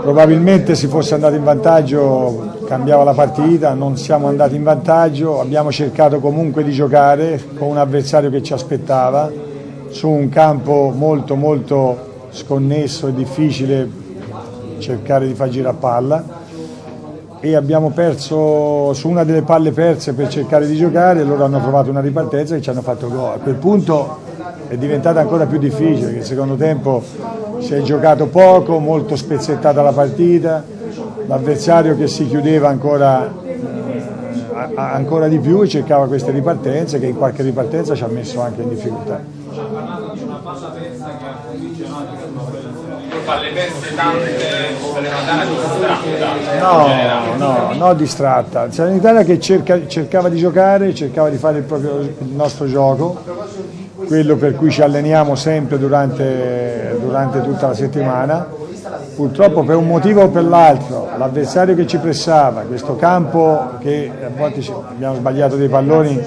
probabilmente se fosse andato in vantaggio cambiava la partita, non siamo andati in vantaggio, abbiamo cercato comunque di giocare con un avversario che ci aspettava su un campo molto molto sconnesso e difficile cercare di far girare palla e abbiamo perso su una delle palle perse per cercare di giocare loro hanno trovato una ripartenza e ci hanno fatto gol. A quel punto è diventata ancora più difficile perché secondo tempo si è giocato poco, molto spezzettata la partita, l'avversario che si chiudeva ancora, ancora di più e cercava queste ripartenze che in qualche ripartenza ci ha messo anche in difficoltà. No, no, no distratta. Salernitana che cerca, cercava di giocare cercava di fare il, proprio, il nostro gioco quello per cui ci alleniamo sempre durante, durante tutta la settimana purtroppo per un motivo o per l'altro l'avversario che ci pressava questo campo che a volte abbiamo sbagliato dei palloni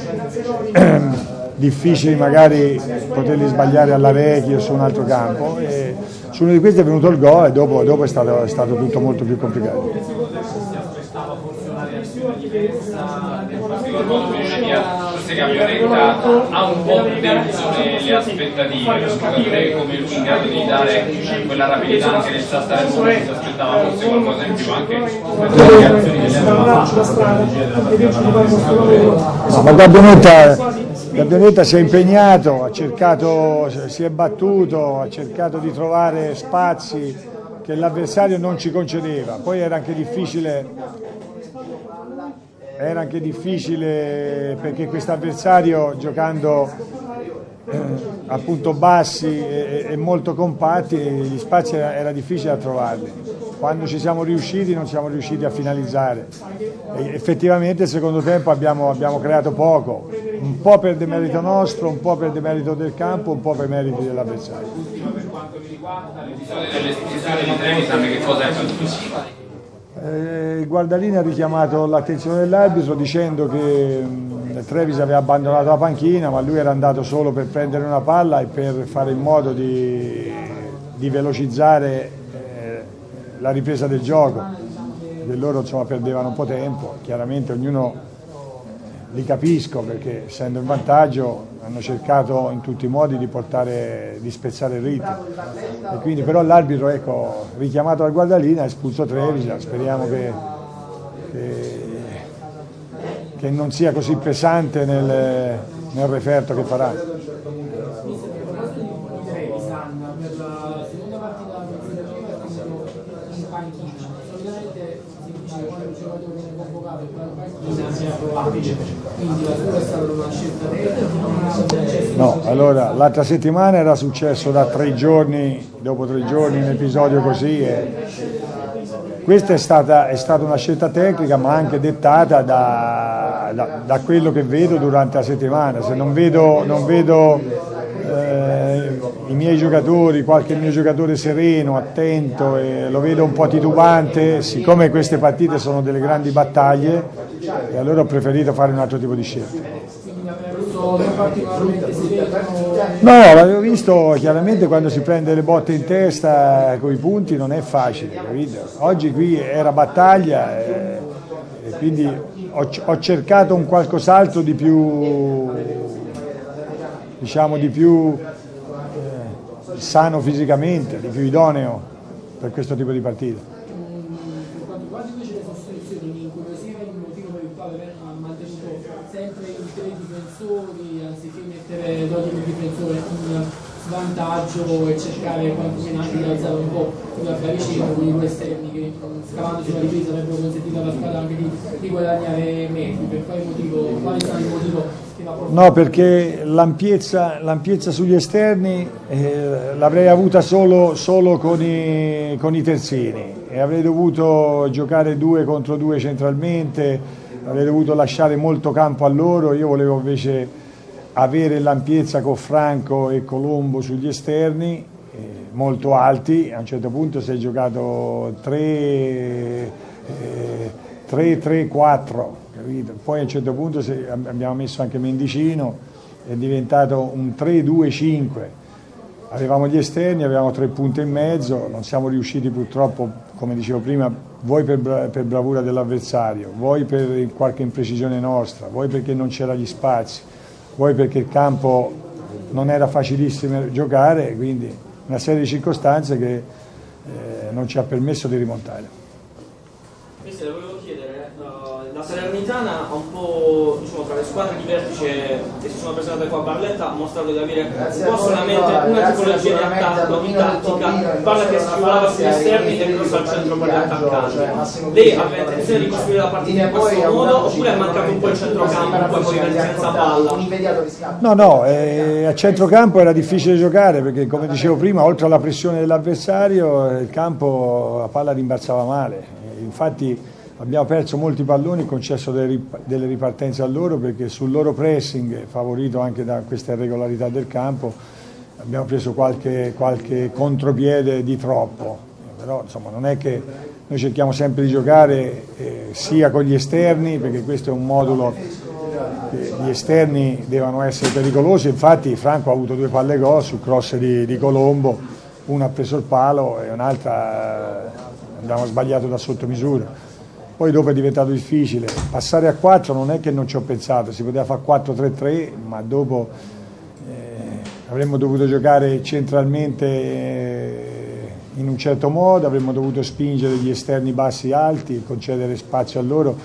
difficili magari poterli sbagliare alla Rechi o su un altro campo e su uno di questi è venuto il gol e dopo, dopo è, stato, è, stato, tutto molto più complicato. Forse Gabionetta ha un po' deluso le, le aspettative, giocatore come lui in grado di dare quella rapidità anche nel momento, si aspettava forse qualcosa in più anche no, ma Gabionetta Gabionetta si è impegnato, ha cercato, si è battuto, ha cercato di trovare spazi che l'avversario non ci concedeva. Poi era anche difficile, era anche difficile perché questo avversario giocando eh, appunto bassi e, e, molto compatti, gli spazi era, era, difficile da trovarli. Quando ci siamo riusciti non siamo riusciti a finalizzare. E effettivamente il secondo tempo abbiamo, abbiamo creato poco, un po' per demerito nostro, un po' per demerito del campo, un po' per meriti dell'avversario. Per quanto mi riguarda, l'episodio dell'espulsione di Trevisan, che cosa è eh, il Guardalini ha richiamato l'attenzione dell'arbitro dicendo che Trevis aveva abbandonato la panchina ma lui era andato solo per prendere una palla e per fare in modo di, di velocizzare eh, la ripresa del gioco. Che loro insomma, perdevano un po' tempo. Chiaramente ognuno li capisco perché essendo in vantaggio hanno cercato in tutti i modi di, portare, di spezzare il ritmo e quindi però l'arbitro ecco, richiamato dal Guardalina ha espulso Trevisan speriamo che, che che non sia così pesante nel, nel referto che farà. No, allora l'altra settimana era successo da tre giorni, dopo tre giorni un episodio così questa è stata, è stata, una scelta tecnica ma anche dettata da, da, da, quello che vedo durante la settimana. Se non vedo, non vedo i miei giocatori, qualche mio giocatore sereno, attento lo vedo un po' titubante, siccome queste partite sono delle grandi battaglie, e allora ho preferito fare un altro tipo di scelta. No, l'avevo visto chiaramente quando si prende le botte in testa con i punti non è facile, capito? Oggi qui era battaglia e, e quindi ho, ho, cercato un qualcos'altro di più, diciamo di più eh, sano fisicamente, di più idoneo per questo tipo di partita. mettere l'ottimo difensore in svantaggio e cercare quantomeno anche di alzare un po' la baricina con i due esterni che scavando sulla difesa avrebbero consentito alla squadra anche di, di guadagnare metri. Per quale motivo? Quale sarà il motivo? No, perché l'ampiezza sugli esterni eh, l'avrei avuta solo, solo con, i, con, i, terzini e avrei dovuto giocare due contro due centralmente, avrei dovuto lasciare molto campo a loro, io volevo invece avere l'ampiezza con Franco e Colombo sugli esterni eh, molto alti, a un certo punto si è giocato 3-3-4, eh, poi a un certo punto abbiamo messo anche Mendicino, è diventato un 3-2-5 avevamo gli esterni, avevamo tre punte in mezzo, non siamo riusciti purtroppo, come dicevo prima, voi per, per bravura dell'avversario, voi per qualche imprecisione nostra, voi perché non c'era gli spazi, voi perché il campo non era facilissimo giocare, quindi una serie di circostanze che eh, non ci ha permesso di rimontare. Mister, volevo chiedere, la Salernitana un po' diciamo, tra le squadre di vertice che si sono presentate qua a Barletta ha mostrato di avere un po' solamente una tipologia di attacco, di tattica, parla che scivolava sugli esterni e cross al centro per gli attaccanti. Lei aveva intenzione di costruire la partita in questo modo oppure è mancato un po' il centrocampo, un po' i movimenti senza palla? No, no, eh, a centrocampo era difficile giocare perché come dicevo prima, oltre alla pressione dell'avversario, il campo la palla rimbalzava male. Infatti abbiamo perso molti palloni, concesso delle ripartenze a loro perché sul loro pressing, favorito anche da questa irregolarità del campo, abbiamo preso qualche, qualche contropiede di troppo. Però insomma non è che noi cerchiamo sempre di giocare eh, sia con gli esterni, perché questo è un modulo che gli esterni devono essere pericolosi, infatti Franco ha avuto due palle gol sul cross di, di Colombo, una ha preso il palo e un'altra abbiamo sbagliato da sotto misura. Poi dopo è diventato difficile. Passare a 4 non è che non ci ho pensato, si poteva fare 4-3-3, ma dopo eh, avremmo dovuto giocare centralmente eh, in un certo modo, avremmo dovuto spingere gli esterni bassi alti, concedere spazio a loro.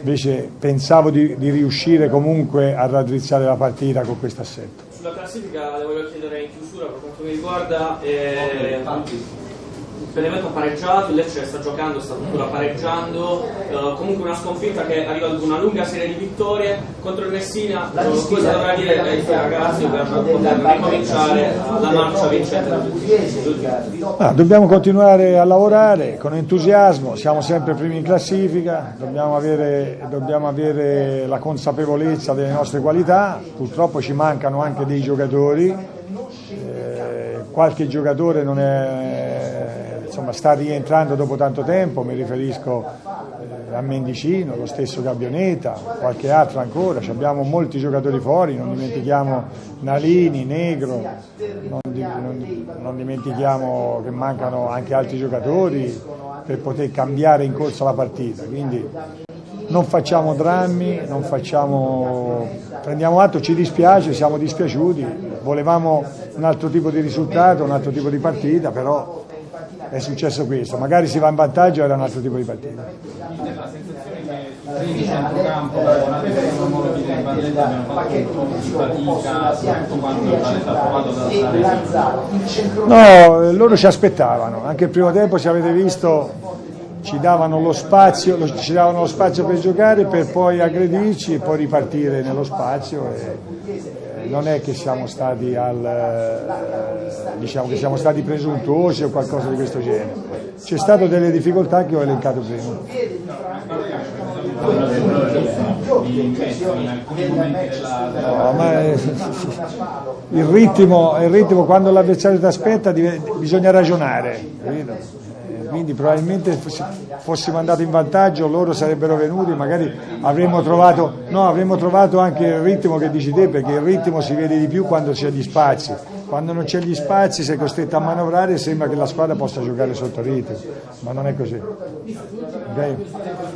Invece pensavo di, di riuscire comunque a raddrizzare la partita con questo assetto. Sulla classifica le voglio chiedere in chiusura per quanto mi riguarda. Eh, Benevento ha pareggiato, il Lecce sta giocando, sta tuttora pareggiando, uh, comunque una sconfitta che arriva ad una lunga serie di vittorie contro il Messina, uh, cosa dovrà dire ai ragazzi per poter ricominciare la marcia vincente? Ah, dobbiamo continuare a lavorare con entusiasmo, siamo sempre primi in classifica, dobbiamo avere, dobbiamo avere la consapevolezza delle nostre qualità, purtroppo ci mancano anche dei giocatori, eh, qualche giocatore non è insomma, sta rientrando dopo tanto tempo, mi riferisco eh, a Mendicino, lo stesso Gabbioneta, qualche altro ancora, Ci abbiamo molti giocatori fuori, non dimentichiamo Nalini, Negro, non, non, non dimentichiamo che mancano anche altri giocatori per poter cambiare in corsa la partita. Quindi non facciamo drammi, non facciamo... prendiamo atto, ci dispiace, siamo dispiaciuti, volevamo un altro tipo di risultato, un altro tipo di partita, però è successo questo, magari si va in vantaggio era un altro tipo di partita. La sensazione che i centrocampo lavorati in un modo di Valletta abbiano fatto più fatica, soprattutto quando Valletta ha provato ad alzare No, loro ci aspettavano, anche il primo tempo se avete visto ci davano lo spazio, ci davano lo spazio per giocare per poi aggredirci e poi ripartire nello spazio. E, non è che siamo stati, al, eh, diciamo che siamo stati presuntuosi o qualcosa di questo genere. C'è stato delle difficoltà che ho elencato prima. No, ma il ritmo, il ritmo quando l'avversario ti aspetta bisogna ragionare. Capito? Quindi probabilmente fossimo andati in vantaggio loro sarebbero venuti, magari avremmo trovato, no, avremmo trovato anche il ritmo che dici te, perché il ritmo si vede di più quando c'è gli spazi, quando non c'è gli spazi sei costretto a manovrare e sembra che la squadra possa giocare sotto ritmo, ma non è così. Okay?